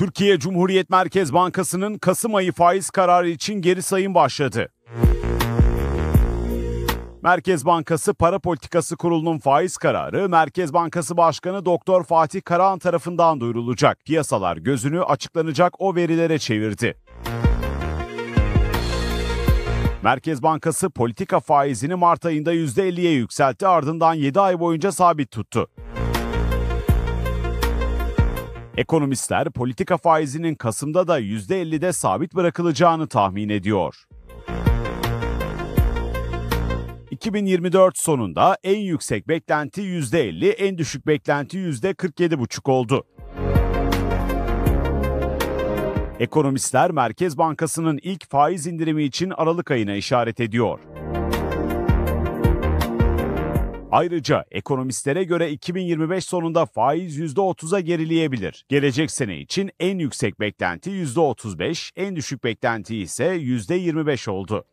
Türkiye Cumhuriyet Merkez Bankası'nın Kasım ayı faiz kararı için geri sayım başladı. Merkez Bankası Para Politikası Kurulu'nun faiz kararı Merkez Bankası Başkanı Doktor Fatih Karahan tarafından duyurulacak. Piyasalar gözünü açıklanacak o verilere çevirdi. Merkez Bankası politika faizini Mart ayında %50'ye yükseltti ardından 7 ay boyunca sabit tuttu. Ekonomistler politika faizinin Kasım'da da %50'de sabit bırakılacağını tahmin ediyor. 2024 sonunda en yüksek beklenti %50, en düşük beklenti %47,5 oldu. Ekonomistler Merkez Bankası'nın ilk faiz indirimi için Aralık ayına işaret ediyor. Ayrıca ekonomistlere göre 2025 sonunda faiz %30'a gerileyebilir. Gelecek sene için en yüksek beklenti %35, en düşük beklenti ise %25 oldu.